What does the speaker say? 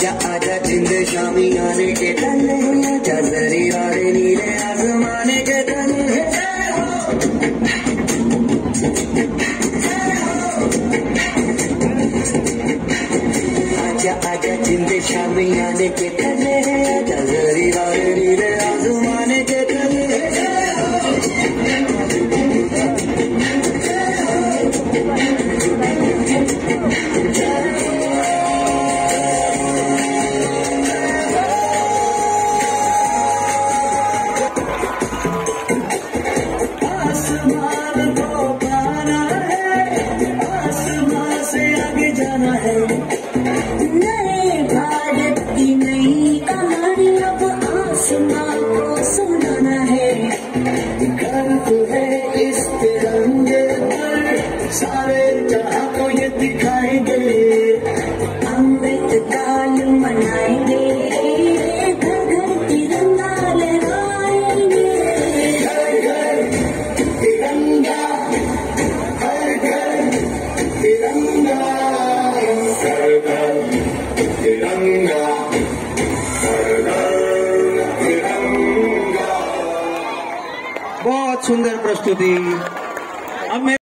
आजा आजा जिंद शामी आने के तले आजा जरी वाले नीले आसमाने के तले आजा आजा जिंद शामी आने के तले आजा जरी वाले नीले आसमाने के तले आसमान पाना है आसमान से आगे जाना है। नए भारत की नई कहानी अब आसमां को सुनाना है। गर्व है इस तिरंगे पर, सारे जहाँ को ये दिखाएँगे सुंदर प्रस्तुति। अब